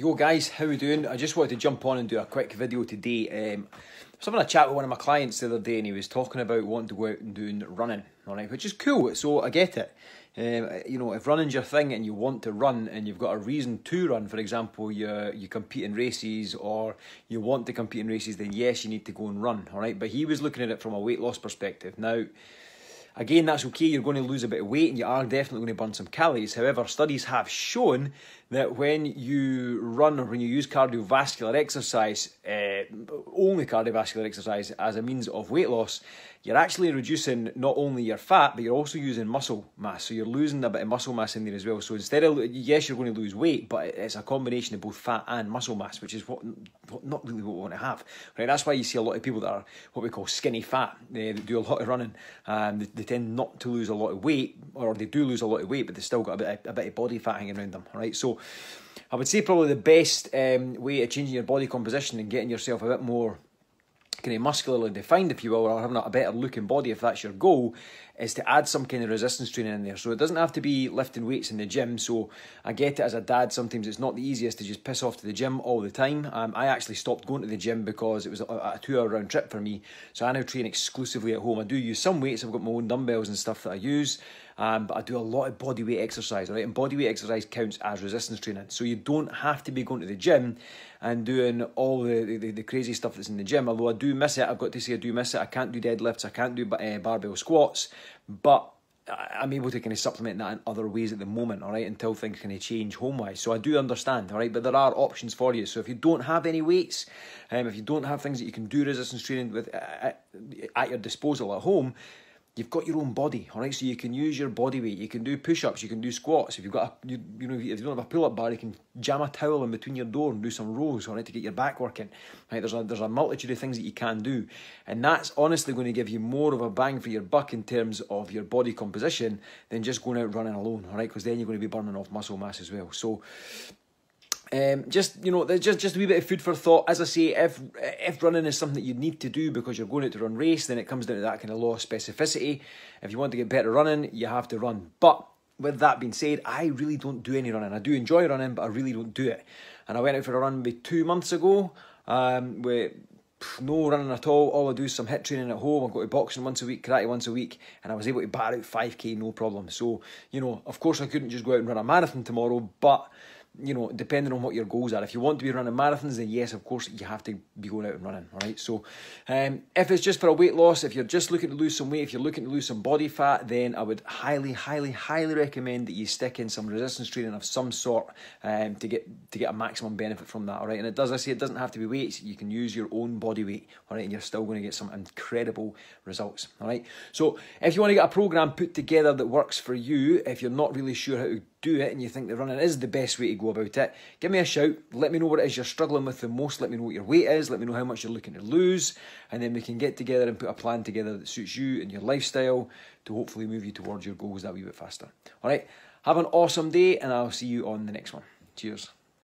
Yo guys, how we doing? I just wanted to jump on and do a quick video today. Um, I was having a chat with one of my clients the other day and he was talking about wanting to go out and doing running, alright, which is cool, so I get it. Um, you know, if running's your thing and you want to run and you've got a reason to run, for example, you you compete in races or you want to compete in races, then yes, you need to go and run, alright? But he was looking at it from a weight loss perspective. Now, Again, that's okay, you're going to lose a bit of weight and you are definitely going to burn some calories. However, studies have shown that when you run or when you use cardiovascular exercise, uh, only cardiovascular exercise as a means of weight loss, you're actually reducing not only your fat, but you're also using muscle mass. So you're losing a bit of muscle mass in there as well. So instead of, yes, you're going to lose weight, but it's a combination of both fat and muscle mass, which is what, what not really what we want to have. Right? That's why you see a lot of people that are what we call skinny fat. They do a lot of running and they, they tend not to lose a lot of weight, or they do lose a lot of weight, but they still got a bit, a bit of body fat hanging around them. Right? So I would say probably the best um, way of changing your body composition and getting yourself a bit more kind of muscularly defined, if you will, or having a better looking body, if that's your goal, is to add some kind of resistance training in there. So it doesn't have to be lifting weights in the gym. So I get it as a dad, sometimes it's not the easiest to just piss off to the gym all the time. Um, I actually stopped going to the gym because it was a, a two hour round trip for me. So I now train exclusively at home. I do use some weights, I've got my own dumbbells and stuff that I use. Um, but I do a lot of body weight exercise, right? And body weight exercise counts as resistance training. So you don't have to be going to the gym and doing all the, the, the crazy stuff that's in the gym. Although I do miss it, I've got to say I do miss it. I can't do deadlifts, I can't do uh, barbell squats, but I'm able to kind of supplement that in other ways at the moment, all right, until things kind of change home wise. So I do understand, all right, but there are options for you. So if you don't have any weights, um, if you don't have things that you can do resistance training with uh, at your disposal at home, you've got your own body, all right? So you can use your body weight. You can do push-ups. You can do squats. If you've got a, you, you know, if you don't have a pull-up bar, you can jam a towel in between your door and do some rows, all right, to get your back working. Right? There's a there's a multitude of things that you can do, and that's honestly going to give you more of a bang for your buck in terms of your body composition than just going out running alone, all right? Because then you're going to be burning off muscle mass as well. So um, just you know, just just a wee bit of food for thought. As I say, if if running is something that you need to do because you're going out to run race, then it comes down to that kind of law of specificity. If you want to get better running, you have to run. But with that being said, I really don't do any running. I do enjoy running, but I really don't do it. And I went out for a run maybe two months ago um, with no running at all. All I do is some HIIT training at home. I go to boxing once a week, karate once a week, and I was able to bar out 5k no problem. So, you know, of course I couldn't just go out and run a marathon tomorrow, but you know, depending on what your goals are. If you want to be running marathons, then yes, of course, you have to be going out and running, all right? So, um, if it's just for a weight loss, if you're just looking to lose some weight, if you're looking to lose some body fat, then I would highly, highly, highly recommend that you stick in some resistance training of some sort um, to get to get a maximum benefit from that, all right? And it does, I say, it doesn't have to be weights. You can use your own body weight, all right? And you're still going to get some incredible results, all right? So, if you want to get a program put together that works for you, if you're not really sure how to do it and you think the running is the best way to go about it, give me a shout. Let me know what it is you're struggling with the most. Let me know what your weight is. Let me know how much you're looking to lose. And then we can get together and put a plan together that suits you and your lifestyle to hopefully move you towards your goals that wee bit faster. All right. Have an awesome day and I'll see you on the next one. Cheers.